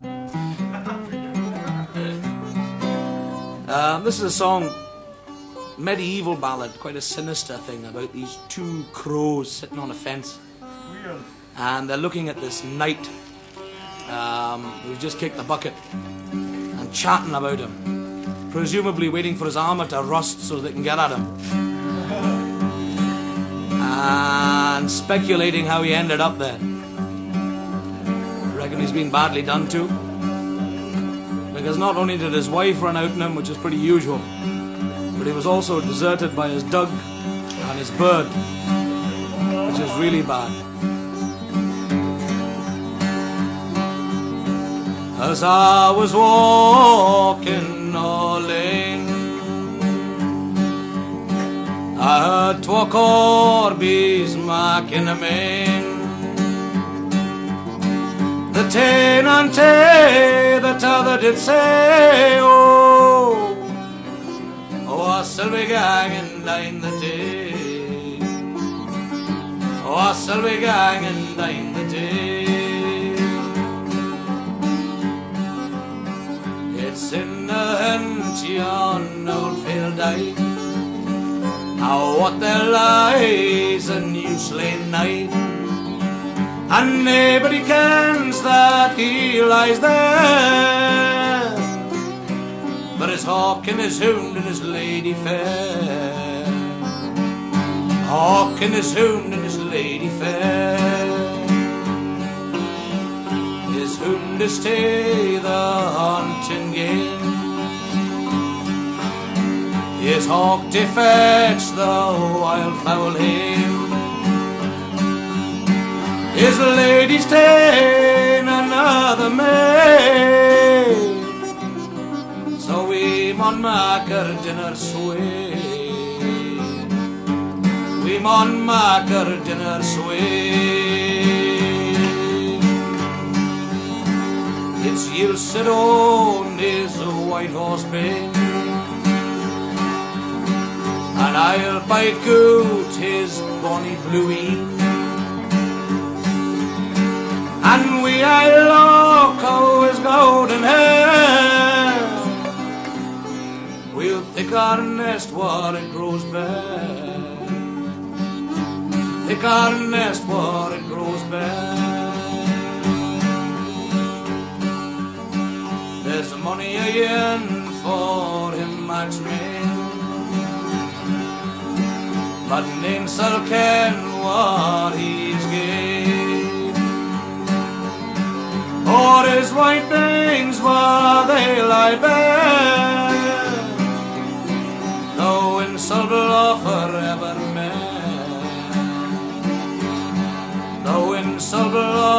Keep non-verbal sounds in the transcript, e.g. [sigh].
[laughs] Um, this is a song, medieval ballad, quite a sinister thing about these two crows sitting on a fence. And they're looking at this knight um, who's just kicked the bucket and chatting about him, presumably waiting for his armor to rust so they can get at him. And speculating how he ended up there. Reckon he's been badly done to. Because not only did his wife run out on him, which is pretty usual, but he was also deserted by his dog and his bird, which is really bad. As I was walking a lane, I heard twa corbies making a main. The tay the t'other did say, oh, oh, I shall be ganging down the day. Oh, I shall be ganging down the day. It's in the henty on old field day. How what there lies a new slain knight. And nobody kens that he lies there. But his hawk and his hound and his lady fair. Hawk and his hound and his lady fair. His hound is stay the hunting game. His hawk fetch the wildfowl hame. His lady's ta'en another maid. So we mun mak our dinner sweet. We mun mak our dinner sweet. It's Yilsid owned his white horse bay. And I'll bite out his bonny bluey. And we I look his golden hair. We'll thick our nest while it grows bare. Thick our nest while it grows bare. There's money again for him Max Main But name shall ken what he's gained his white things while they lie bare. Though in Sulbala forever man, though in Sulbala